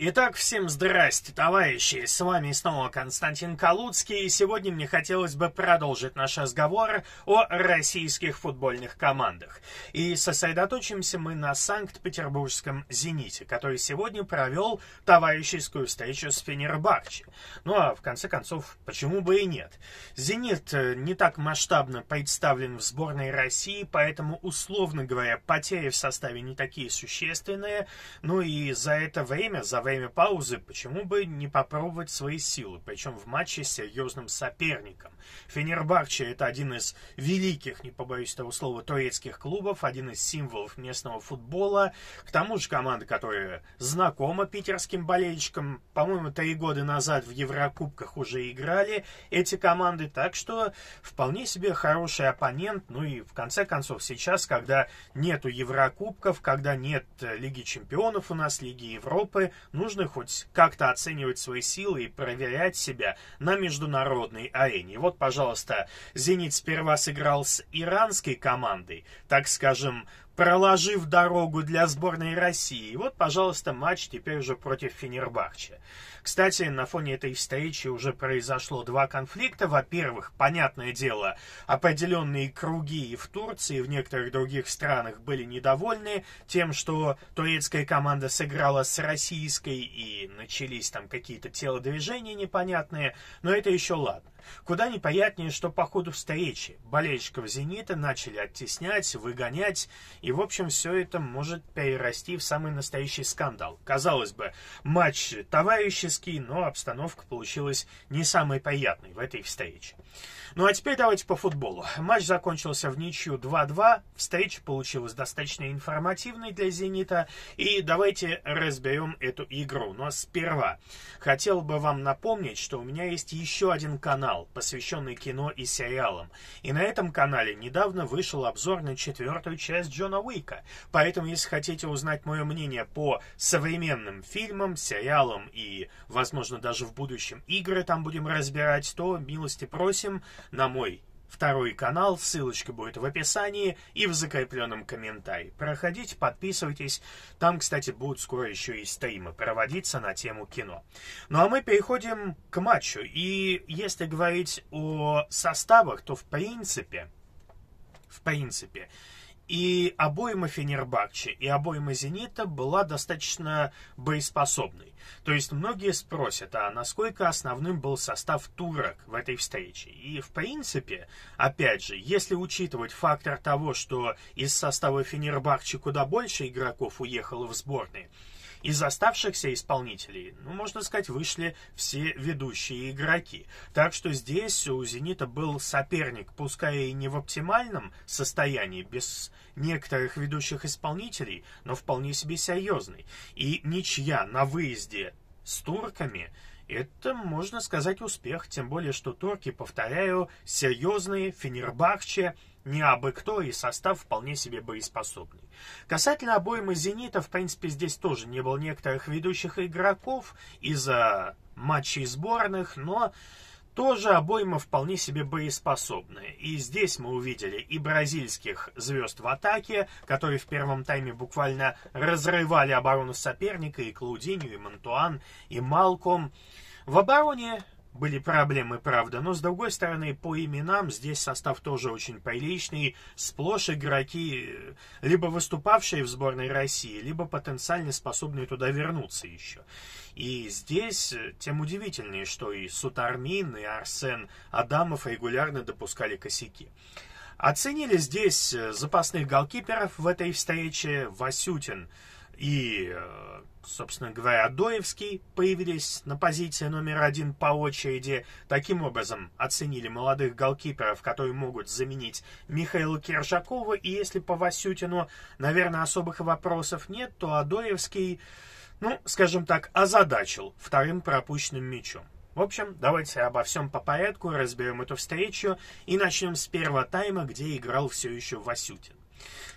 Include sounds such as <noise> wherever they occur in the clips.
Итак, всем здрасте, товарищи! С вами снова Константин Калуцкий, и сегодня мне хотелось бы продолжить наш разговор о российских футбольных командах. И сосредоточимся мы на Санкт-Петербургском «Зените», который сегодня провел товарищескую встречу с Фенербахче. Ну а в конце концов, почему бы и нет? «Зенит» не так масштабно представлен в сборной России, поэтому, условно говоря, потери в составе не такие существенные, ну и за это время, за время паузы, почему бы не попробовать свои силы, причем в матче с серьезным соперником. Фенербахче это один из великих, не побоюсь этого слова, турецких клубов, один из символов местного футбола. К тому же команда, которая знакома питерским болельщикам, по-моему, три года назад в Еврокубках уже играли эти команды, так что вполне себе хороший оппонент. Ну и в конце концов сейчас, когда нету Еврокубков, когда нет Лиги Чемпионов у нас, Лиги Европы, нужно хоть как-то оценивать свои силы и проверять себя на международной арене. Вот, пожалуйста, «Зенит» сперва сыграл с иранской командой, так скажем, проложив дорогу для сборной России. И вот, пожалуйста, матч теперь уже против Фенербахче. Кстати, на фоне этой встречи уже произошло два конфликта. Во-первых, понятное дело, определенные круги и в Турции, и в некоторых других странах были недовольны тем, что турецкая команда сыграла с российской и начались там какие-то телодвижения непонятные, но это еще ладно. Куда неприятнее, что по ходу встречи болельщиков «Зенита» начали оттеснять, выгонять, и, в общем, все это может перерасти в самый настоящий скандал. Казалось бы, матч товарищеский, но обстановка получилась не самой приятной в этой встрече. Ну а теперь давайте по футболу. Матч закончился в ничью 2-2. Встреча получилась достаточно информативной для «Зенита». И давайте разберем эту игру. Но сперва хотел бы вам напомнить, что у меня есть еще один канал, посвященный кино и сериалам. И на этом канале недавно вышел обзор на четвертую часть Джона Уика. Поэтому, если хотите узнать мое мнение по современным фильмам, сериалам и, возможно, даже в будущем игры там будем разбирать, то милости просим на мой второй канал, ссылочка будет в описании и в закрепленном комментарии. Проходите, подписывайтесь. Там, кстати, будут скоро еще и стримы проводиться на тему кино. Ну а мы переходим к матчу. И если говорить о составах, то в принципе, в принципе, и обойма Фенербахче, и обойма Зенита была достаточно боеспособной. То есть многие спросят, а насколько основным был состав турок в этой встрече? И в принципе, опять же, если учитывать фактор того, что из состава Фенербахче куда больше игроков уехало в сборные, из оставшихся исполнителей, ну, можно сказать, вышли все ведущие игроки. Так что здесь у «Зенита» был соперник, пускай и не в оптимальном состоянии, без некоторых ведущих исполнителей, но вполне себе серьезный. И ничья на выезде с турками это, можно сказать, успех, тем более, что турки, повторяю, серьезные, Фенербахче, не абы кто, и состав вполне себе боеспособный. Касательно обоймы «Зенита», в принципе, здесь тоже не было некоторых ведущих игроков из-за матчей сборных, но тоже обойма вполне себе боеспособная. И здесь мы увидели и бразильских звезд в атаке, которые в первом тайме буквально разрывали оборону соперника, и Клаудинью, и Монтуан, и Малком. В обороне были проблемы, правда, но с другой стороны, по именам здесь состав тоже очень приличный, сплошь игроки, либо выступавшие в сборной России, либо потенциально способные туда вернуться еще. И здесь тем удивительнее, что и Сутармин, и Арсен Адамов регулярно допускали косяки. Оценили здесь запасных голкиперов в этой встрече Васютин и собственно говоря, Адоевский появились на позиции номер один по очереди. Таким образом, оценили молодых голкиперов, которые могут заменить Михаила Киржакова. И если по Васютину, наверное, особых вопросов нет, то Адоевский, ну, скажем так, озадачил вторым пропущенным мячом. В общем, давайте обо всем по порядку, разберем эту встречу и начнем с первого тайма, где играл все еще Васютин.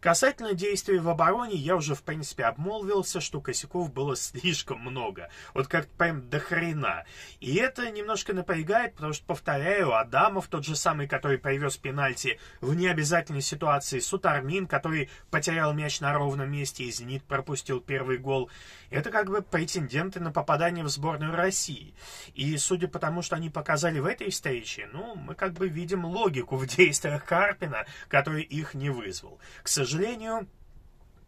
Касательно действий в обороне, я уже, в принципе, обмолвился, что косяков было <laughs> слишком много. Вот как прям до хрена. И это немножко напрягает, потому что, повторяю, Адамов, тот же самый, который привез пенальти в необязательной ситуации, Сутармин, который потерял мяч на ровном месте, и «Зенит» пропустил первый гол. Это как бы претенденты на попадание в сборную России. И судя по тому, что они показали в этой встрече, ну, мы как бы видим логику в действиях Карпина, который их не вызвал. К сожалению,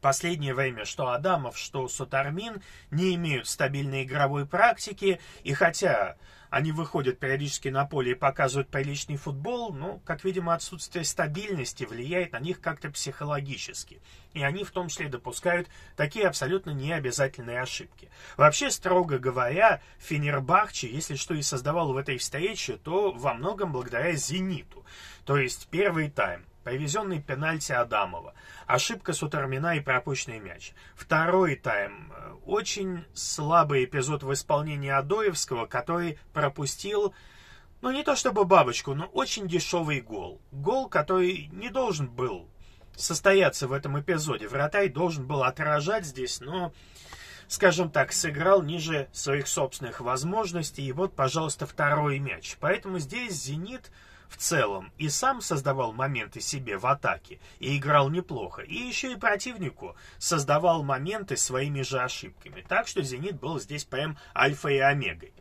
последнее время что Адамов, что Сутармин не имеют стабильной игровой практики, и хотя они выходят периодически на поле и показывают приличный футбол, но, как видимо, отсутствие стабильности влияет на них как-то психологически. И они в том числе допускают такие абсолютно необязательные ошибки. Вообще, строго говоря, Фенербахче, если что и создавал в этой встрече, то во многом благодаря «Зениту». То есть первый тайм Привезенный пенальти Адамова. Ошибка Сутармина и пропущенный мяч. Второй тайм. Очень слабый эпизод в исполнении Адоевского, который пропустил, ну не то чтобы бабочку, но очень дешевый гол. Гол, который не должен был состояться в этом эпизоде. Вратарь должен был отражать здесь, но, скажем так, сыграл ниже своих собственных возможностей. И вот, пожалуйста, второй мяч. Поэтому здесь «Зенит» в целом и сам создавал моменты себе в атаке и играл неплохо, и еще и противнику создавал моменты своими же ошибками. Так что «Зенит» был здесь прям альфа и омегой.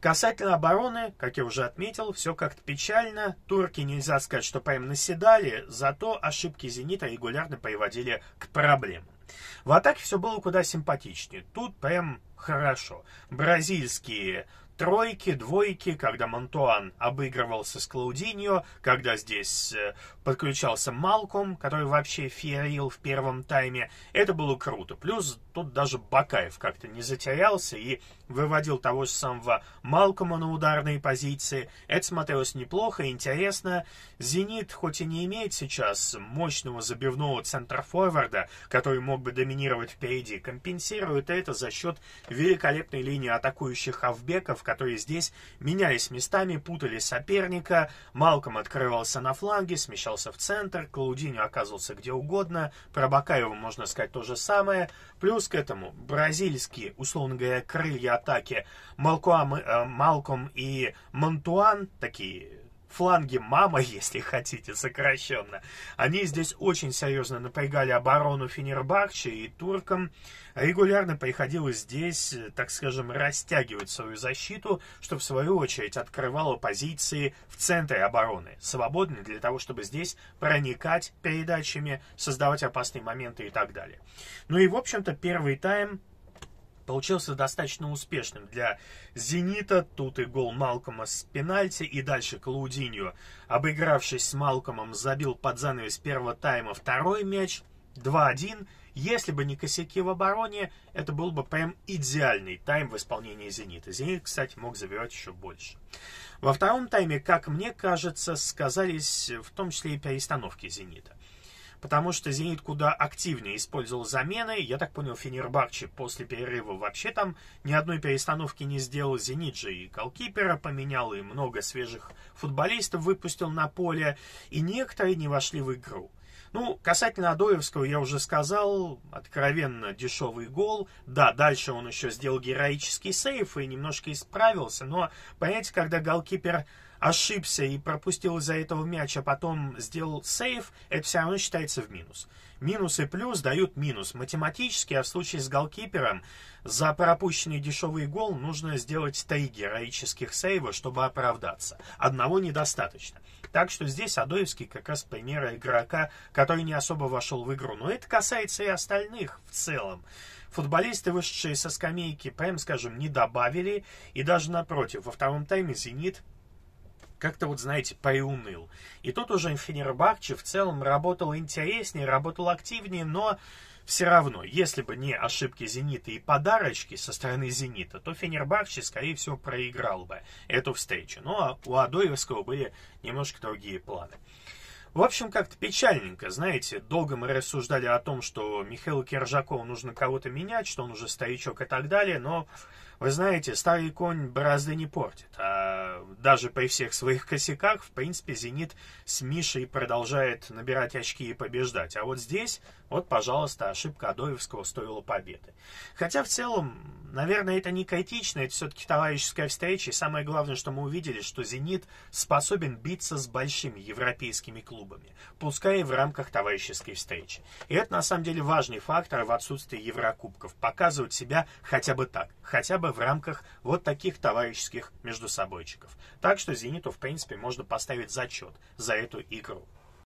Касательно обороны, как я уже отметил, все как-то печально. Турки нельзя сказать, что прям наседали, зато ошибки «Зенита» регулярно приводили к проблемам. В атаке все было куда симпатичнее. Тут прям хорошо. Бразильские тройки, двойки, когда Монтуан обыгрывался с Клаудиньо, когда здесь э, подключался Малком, который вообще феерил в первом тайме. Это было круто. Плюс тут даже Бакаев как-то не затерялся и выводил того же самого Малкома на ударные позиции. Это смотрелось неплохо интересно. «Зенит» хоть и не имеет сейчас мощного забивного центра-форварда, который мог бы доминировать впереди, компенсирует это за счет великолепной линии атакующих авбеков, которые здесь менялись местами, путали соперника. Малком открывался на фланге, смещался в центр, Клаудинho оказывался где угодно, про Бакаева можно сказать то же самое. Плюс к этому. Бразильские, условно говоря, крылья атаки Малкуам, э, Малком и Монтуан, такие фланги мама, <laughs> если хотите, сокращенно. Они здесь очень серьезно напрягали оборону Фенербахче и туркам регулярно приходилось здесь, так скажем, растягивать свою защиту, что в свою очередь открывало позиции в центре обороны, свободные для того, чтобы здесь проникать передачами, создавать опасные моменты и так далее. Ну и, в общем-то, первый тайм получился достаточно успешным для «Зенита». Тут и гол Малкома с пенальти, и дальше Клаудиньо, обыгравшись с Малкомом, забил под занавес первого тайма второй мяч, 2-1. Если бы не косяки в обороне, это был бы прям идеальный тайм в исполнении «Зенита». «Зенит», кстати, мог забивать еще больше. Во втором тайме, как мне кажется, сказались в том числе и перестановки «Зенита» потому что «Зенит» куда активнее использовал замены. Я так понял, Фенербахче после перерыва вообще там ни одной перестановки не сделал. «Зенит» же и голкипера поменял, и много свежих футболистов выпустил на поле, и некоторые не вошли в игру. Ну, касательно Адоевского я уже сказал, откровенно дешевый гол. Да, дальше он еще сделал героический сейф и немножко исправился, но, понимаете, когда голкипер ошибся и пропустил из-за этого мяч, а потом сделал сейв, это все равно считается в минус. Минус и плюс дают минус. Математически, а в случае с голкипером, за пропущенный дешевый гол нужно сделать три героических сейва, чтобы оправдаться. Одного недостаточно. Так что здесь Адоевский как раз пример игрока, который не особо вошел в игру. Но это касается и остальных в целом. Футболисты, вышедшие со скамейки, прям скажем, не добавили. И даже напротив, во втором тайме «Зенит» как-то вот, знаете, приуныл. И тут уже Фенербахче в целом работал интереснее, работал активнее, но все равно, если бы не ошибки «Зенита» и подарочки со стороны «Зенита», то Фенербахче, скорее всего, проиграл бы эту встречу. Ну, а у Адоевского были немножко другие планы. В общем, как-то печальненько, знаете, долго мы рассуждали о том, что Михаилу Киржакову нужно кого-то менять, что он уже старичок и так далее, но Вы знаете, старый конь бразды не портит, а даже при всех своих косяках, в принципе, «Зенит» с Мишей продолжает набирать очки и побеждать. А вот здесь, вот, пожалуйста, ошибка Адоевского стоила победы. Хотя, в целом, наверное, это не критично, это все-таки товарищеская встреча, и самое главное, что мы увидели, что «Зенит» способен биться с большими европейскими клубами, пускай и в рамках товарищеской встречи. И это, на самом деле, важный фактор в отсутствии Еврокубков, показывать себя хотя бы так, хотя бы в рамках вот таких товарищеских между собойчиков. Так что «Зениту», в принципе, можно поставить зачет за эту игру.